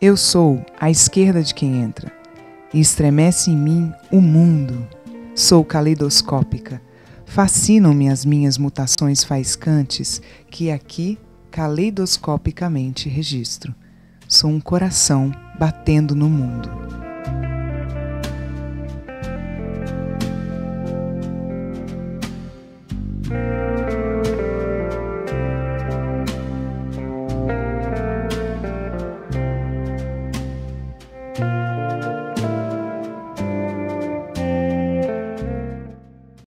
Eu sou a esquerda de quem entra, e estremece em mim o mundo. Sou caleidoscópica. Fascinam-me as minhas mutações faiscantes que aqui caleidoscopicamente registro. Sou um coração batendo no mundo.